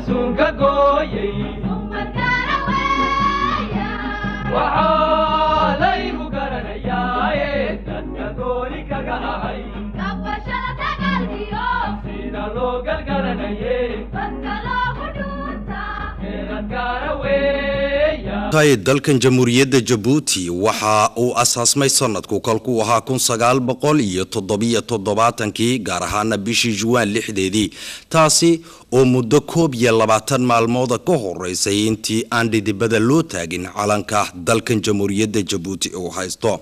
sun ka tahay dalkan jamhuuriyadda jabuuti waxa uu asaasmay sanadku kolkuu ahaa kun sagaal boqol iyo toddobiyo toddobaatankii gaar ahaana bishii juwaan lixdeedii. Taasi oo muddo koob iyo labaatan maalmooda ka horeysay intii aan dhidibada loo taagin calanka dalkan jamhuuriyadda jabuuti uu haysto.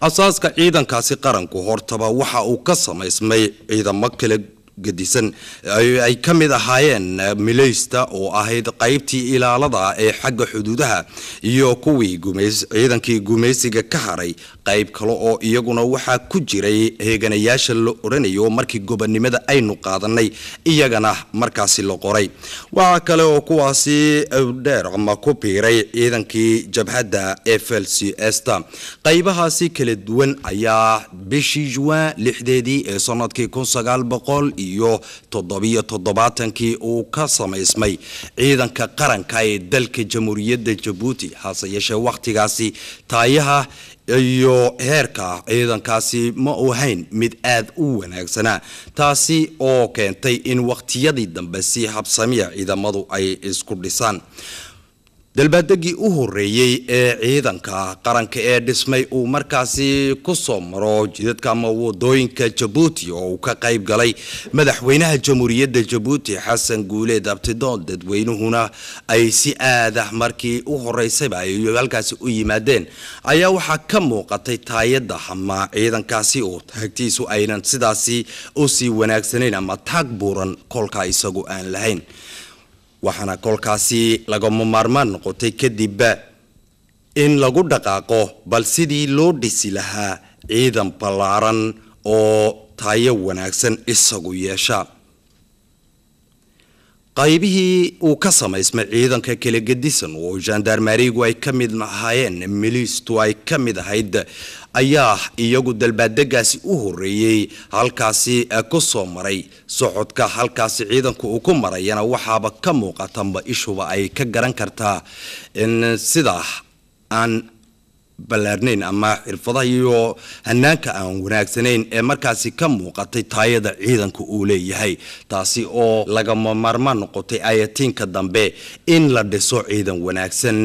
Asaaska ciidankaasi qaranku hortaba waxa uu ka samaysmay ciidamo kala gedisan ay ka mid ahaayeen mileysta oo ahayd qaybtii ilaalada ee xagga xuduudaha iyo kuwii ciidankii gumaysiga ka haray qayb kale oo iyaguna waxaa ku jiray heeganayaasha la oranayo markii gobonimada aynu qaadanay iyagana markaasi la qoray. Waxaa kale oo kuwaasi dheer ama ku biiray ciidankii jabhadda f l c sta. Qaybahaasi kala duwan ayaa bishii juwan lixdeedii ee sannadkii kun sagaal boqol iyo toddobiyo toddobaatankii uu ka samaysmay ciidanka qaranka ee dalka jamhuuriyadda jabuuti hase yeeshee wakhtigaasi taayaha iyo heerka ciidankaasi ma uu mid aad u wanaagsanaa taasi oo keentay in wakhtiyadii dambe si habsamiya ciidamadu ay isku dhisaan dalbaadegii u horeeyey ee ciidanka qaranka ee dhismay uu markaasi ku soo maro jidadka ama waddooyinka jabuuti oo uu ka qayb galay madaxweynaha jamhuuriyadda jabuuti xasan guuleed abtidoon dadweynuhuna ay si aadah markii u horeysayba ay halkaasi u yimaadeen. Ayaa waxaa ka muuqatay taayada ama ciidankaasi oo taagtiisu aynan sidaasi u sii wanaagsanayn ama taag buuran kolka isagu aan lahayn waxaana kolkaasi lagama maarmaan noqotay kadib in lagu dhaqaaqo bal sidii loo dhisi lahaa ciidan ballaaran oo taayo wanaagsan isagu yeesha. Qaybihii uu ka samaysmay ciidanka kala gedisan oo jandarmarigu ay ka mid ahaayeen miliistu ay ka mid ahayd ayaa iyagu dalbaadegaasi u horeeyey halkaasi ku soo maray. Socodka halkaasi ciidanku uu ku marayana waxaaba ka muuqatanba ishuba ay ka garan kartaa in sidaa aan ballaarnayn ama xirfadaha iyo hanaanka aan wanaagsanayn ee markaasi ka muuqatay taayada ciidanka uu leeyahay. Taasi oo lagama maarmaan noqotay ayatiinka dambe in la dhiso ciidan wanaagsan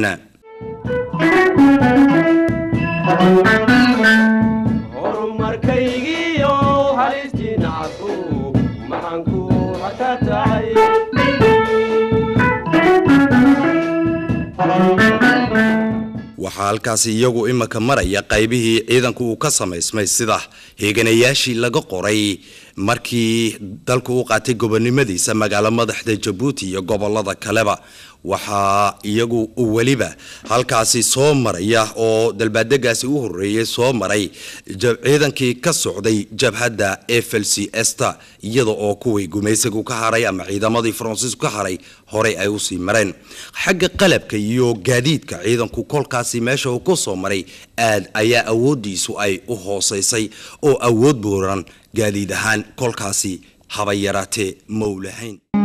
waxaa halkaasi iyagu imika maraya qaybihii ciidanku uu ka samaysmay sida heeganayaashii laga qoray markii dalku u qaatay gobonimadiisa magaalo madaxda jabuuti iyo gobollada kaleba waxaa iyagu weliba halkaasi soo maraya oo dalbaadegaasi u horeeyay soo maray ciidankii ka socday jabhadda f l c sta iyada oo kuwii gumaysigu ka haray ama ciidamadii faransiisku ka haray horey ay u sii mareen. Xagga qalabka iyo gaadiidka ciidanku kolkaasi meesha uu ku soo maray aad ayaa awoodiisu ay u hooseysay oo awood buuran gaadiid ahaan kolkaasi haba yaraatee mowlahayn. adawlayaashii ka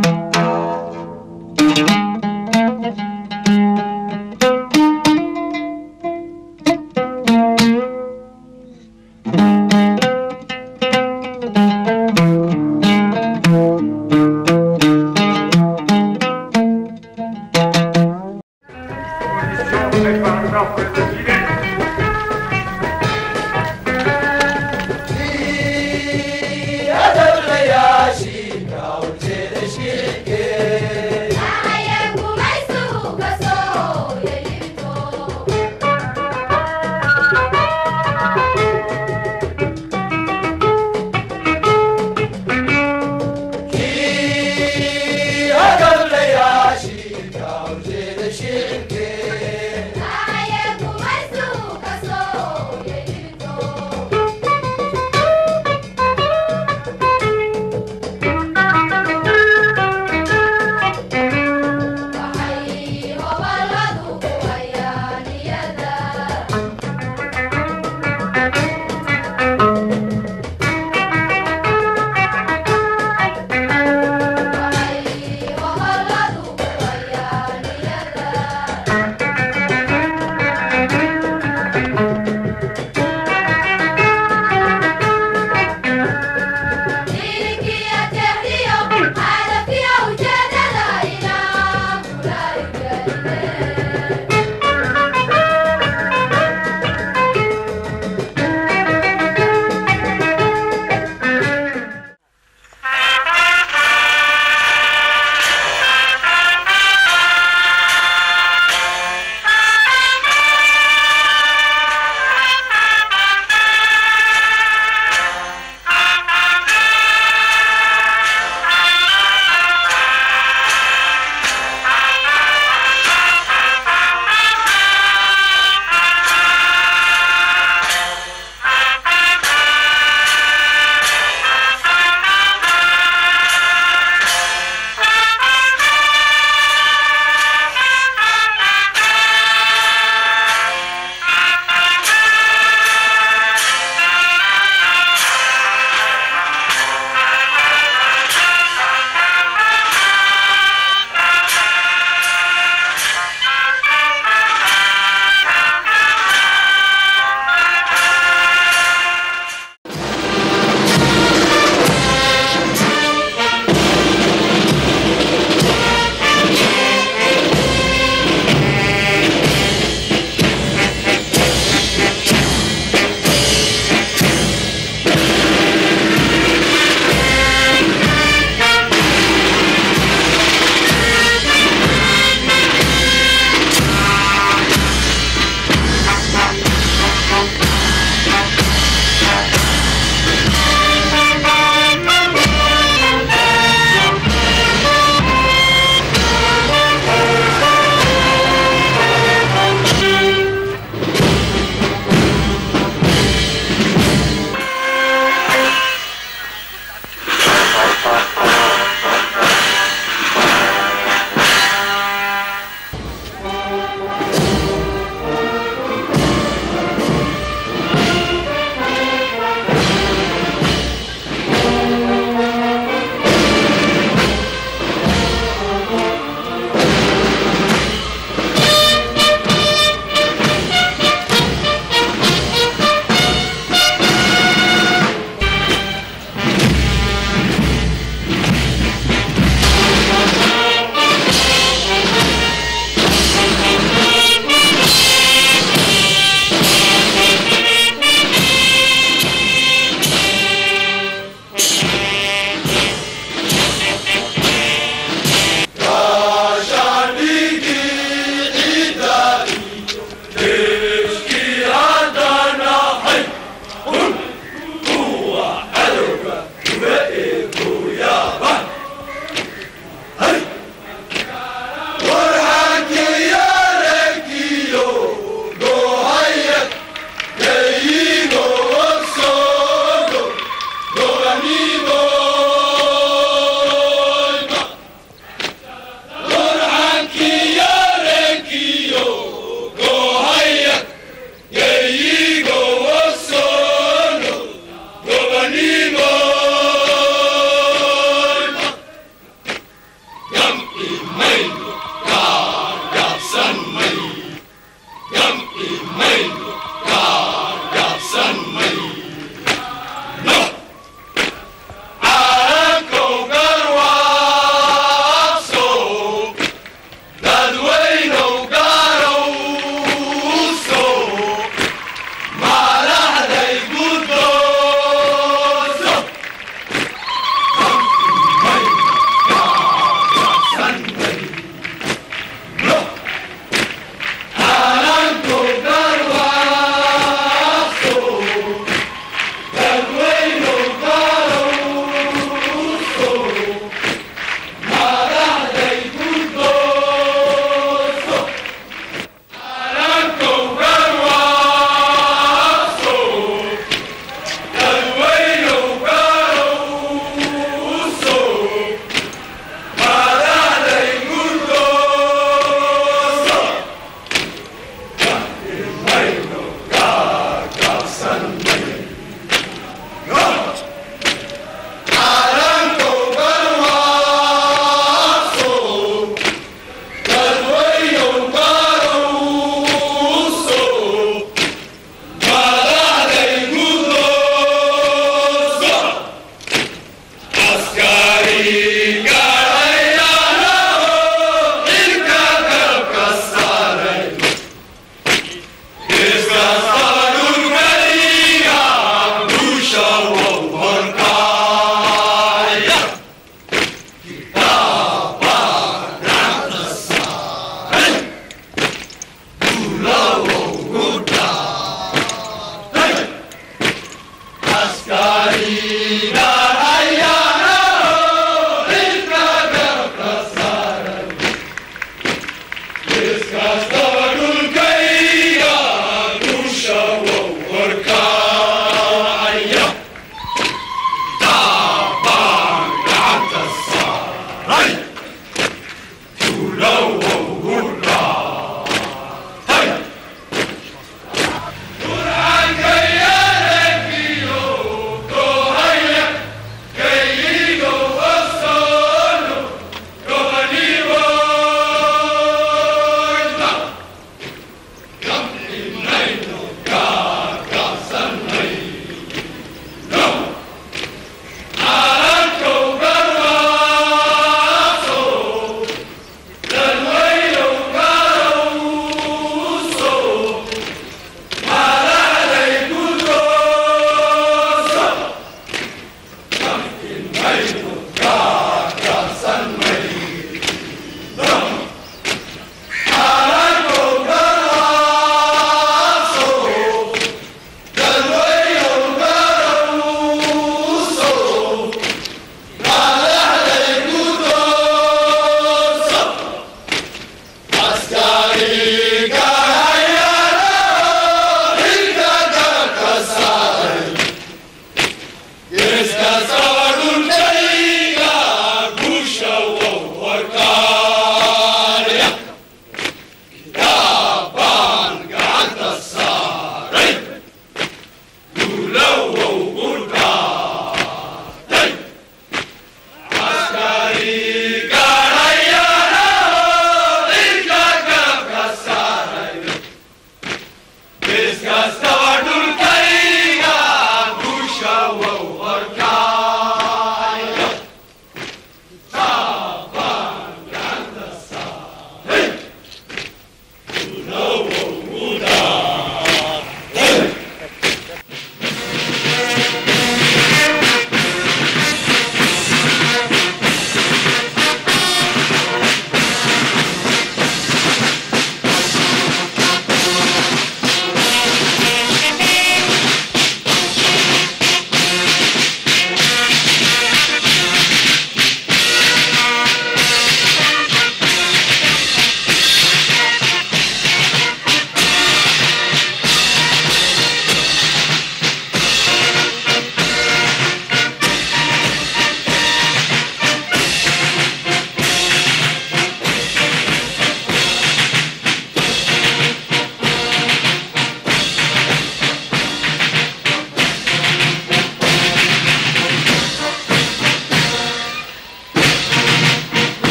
Christ.